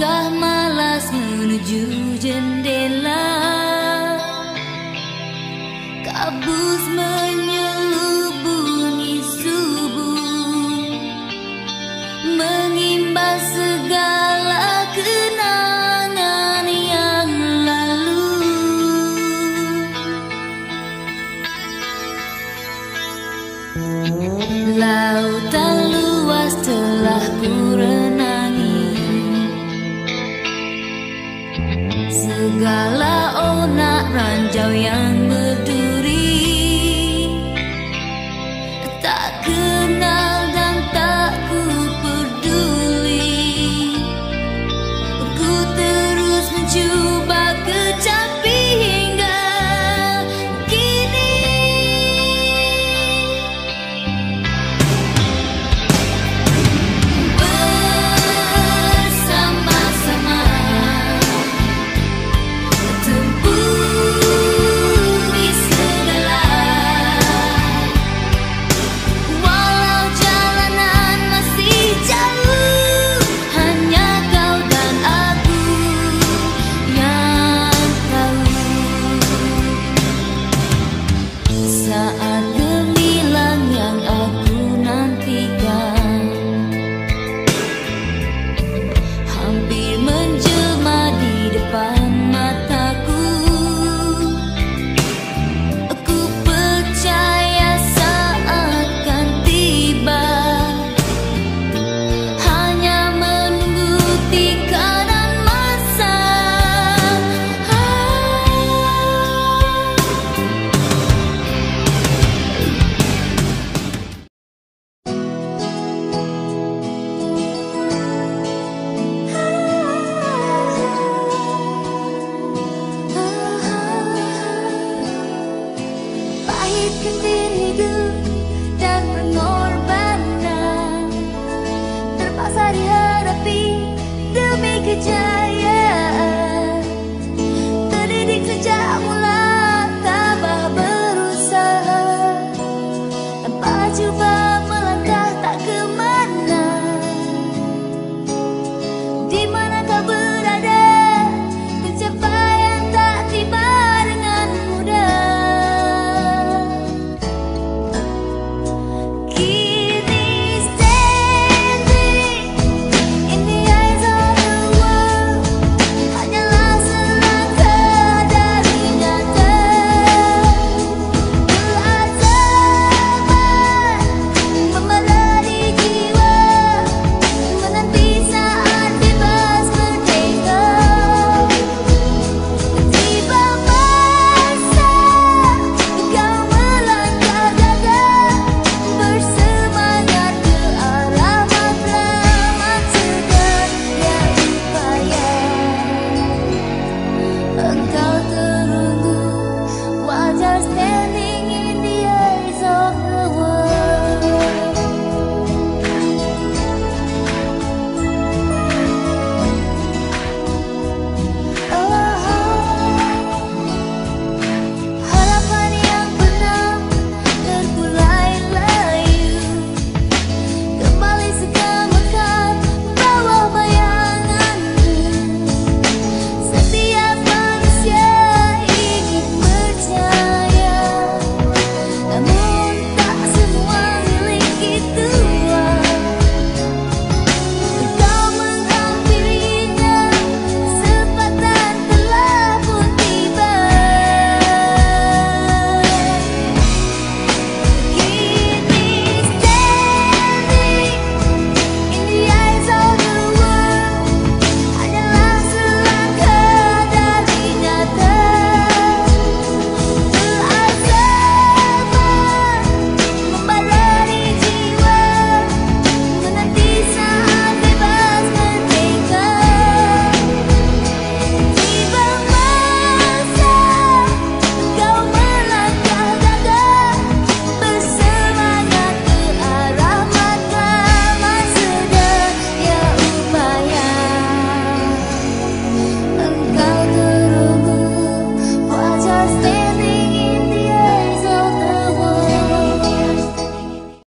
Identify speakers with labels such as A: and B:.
A: Langkah malas menuju jendela? Kabus menyelubungi subuh Mengimbas segala kenangan yang lalu. Lautan Segala onak ranjau yang